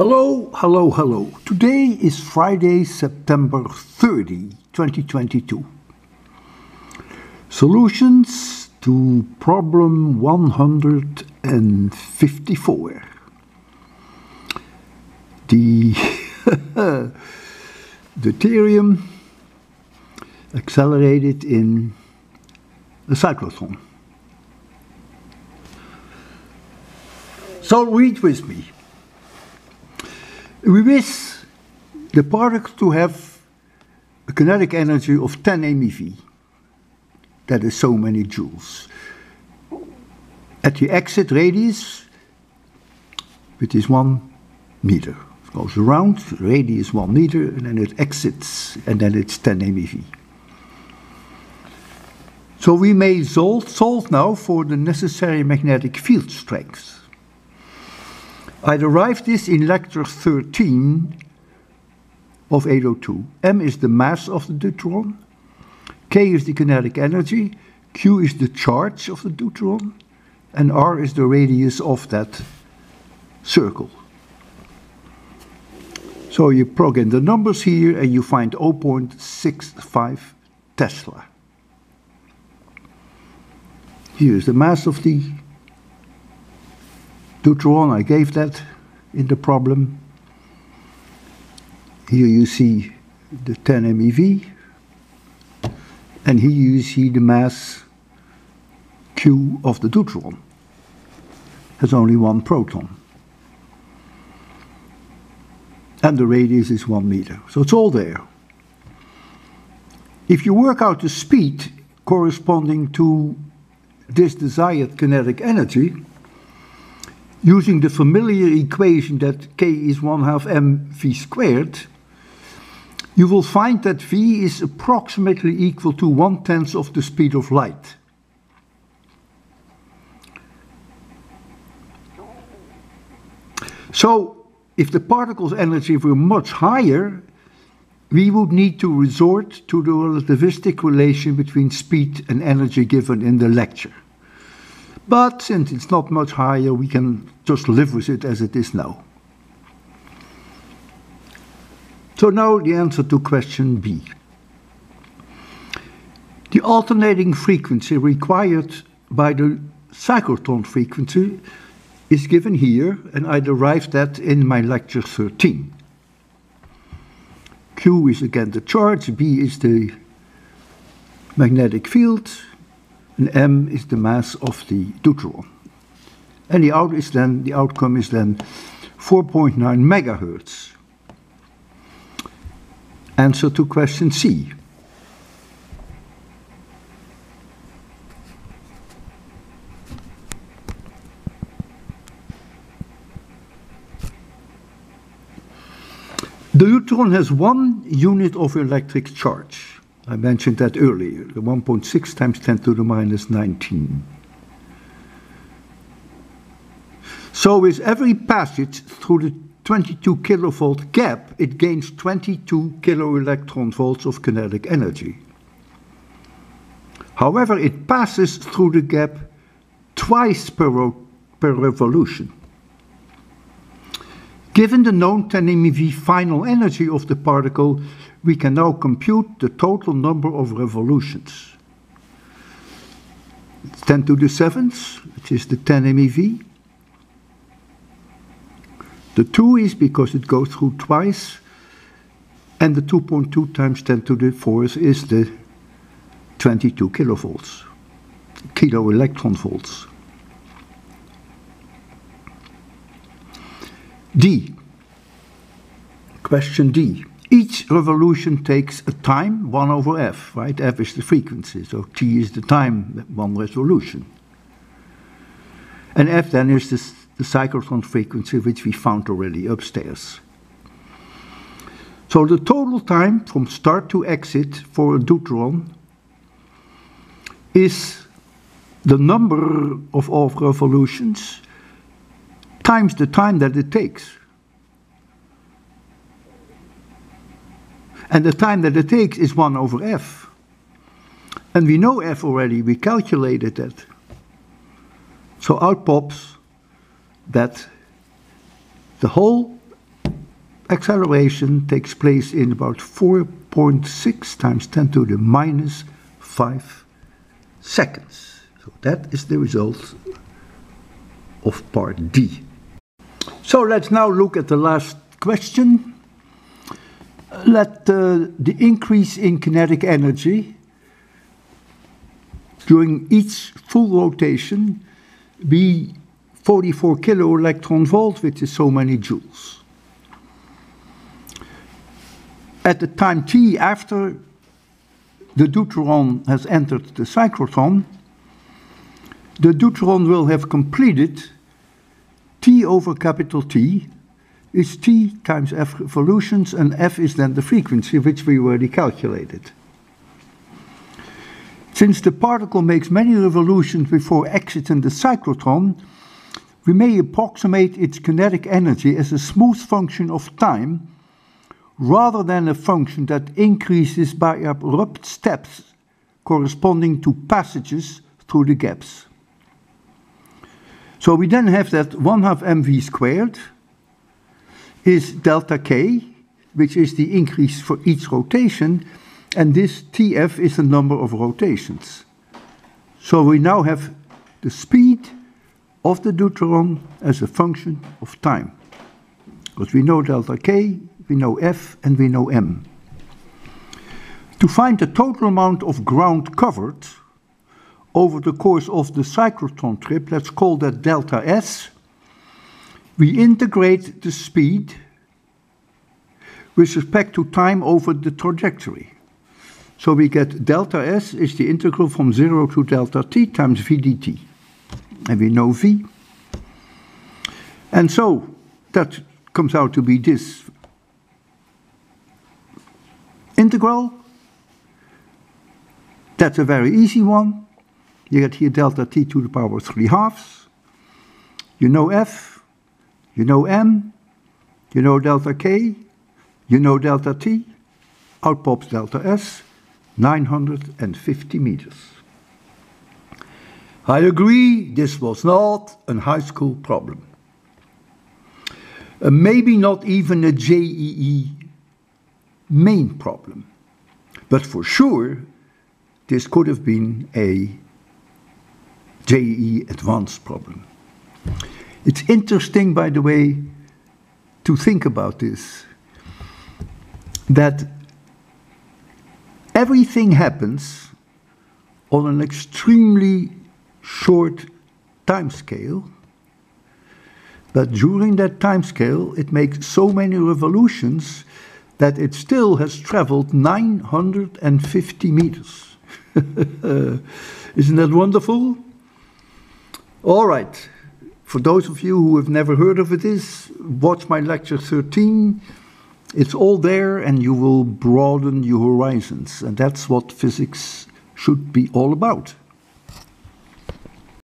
Hello, hello, hello. Today is Friday, September 30, 2022. Solutions to problem 154. The deuterons accelerated in a cyclotron. So read with me. We wish the particle to have a kinetic energy of 10 MeV. That is so many joules. At the exit radius, which is one meter. It goes around, radius one meter, and then it exits, and then it's 10 MeV. So we may solve, solve now for the necessary magnetic field strength. I derived this in lecture 13 of 802. M is the mass of the deuteron, K is the kinetic energy, Q is the charge of the deuteron, and R is the radius of that circle. So you plug in the numbers here and you find 0.65 Tesla. Here is the mass of the deuteron, I gave that in the problem. Here you see the 10 MeV, and here you see the mass Q of the deuteron. Has only one proton. And the radius is one meter. So it's all there. If you work out the speed corresponding to this desired kinetic energy, using the familiar equation that k is 1 half mv squared, you will find that v is approximately equal to one tenth of the speed of light. So, if the particle's energy were much higher, we would need to resort to the relativistic relation between speed and energy given in the lecture. But since it's not much higher, we can just live with it as it is now. So now the answer to question B. The alternating frequency required by the cyclotron frequency is given here, and I derived that in my lecture 13. Q is again the charge, B is the magnetic field, and m is the mass of the deuteron. And the, out is then, the outcome is then 4.9 megahertz. Answer to question C. The neutron has one unit of electric charge. I mentioned that earlier, the 1.6 times 10 to the minus 19. So with every passage through the 22 kilovolt gap, it gains 22 kiloelectron volts of kinetic energy. However, it passes through the gap twice per, per revolution. Given the known 10 MeV final energy of the particle, we can now compute the total number of revolutions. 10 to the 7th, which is the 10 MeV. The 2 is because it goes through twice, and the 2.2 times 10 to the 4th is the 22 kilovolts, kilo electron volts. D. Question D. Each revolution takes a time, 1 over f, right? f is the frequency, so t is the time, one revolution. And f then is the, the cyclotron frequency, which we found already upstairs. So the total time from start to exit for a deuteron is the number of, of revolutions times the time that it takes. And the time that it takes is 1 over f. And we know f already, we calculated that. So out pops that the whole acceleration takes place in about 4.6 times 10 to the minus 5 seconds. So that is the result of part D. So let's now look at the last question. Let uh, the increase in kinetic energy during each full rotation be 44 kilo electron volt, which is so many joules. At the time t after the deuteron has entered the cyclotron, the deuteron will have completed T over capital T is T times F revolutions, and F is then the frequency which we already calculated. Since the particle makes many revolutions before exiting the cyclotron, we may approximate its kinetic energy as a smooth function of time rather than a function that increases by abrupt steps corresponding to passages through the gaps. So we then have that 1 half mv squared is delta k, which is the increase for each rotation, and this tf is the number of rotations. So we now have the speed of the deuteron as a function of time. Because we know delta k, we know f, and we know m. To find the total amount of ground covered, over the course of the cyclotron trip, let's call that delta S, we integrate the speed with respect to time over the trajectory. So we get delta S is the integral from 0 to delta t times v dt. And we know v. And so that comes out to be this integral. That's a very easy one. You get here delta t to the power of 3 halves. You know f, you know m, you know delta k, you know delta t. Out pops delta s, 950 meters. I agree this was not a high school problem. Uh, maybe not even a JEE main problem. But for sure, this could have been a JEE advanced problem. It's interesting, by the way, to think about this that everything happens on an extremely short time scale, but during that time scale, it makes so many revolutions that it still has traveled 950 meters. Isn't that wonderful? All right. For those of you who have never heard of it is, watch my lecture 13. It's all there and you will broaden your horizons. And that's what physics should be all about.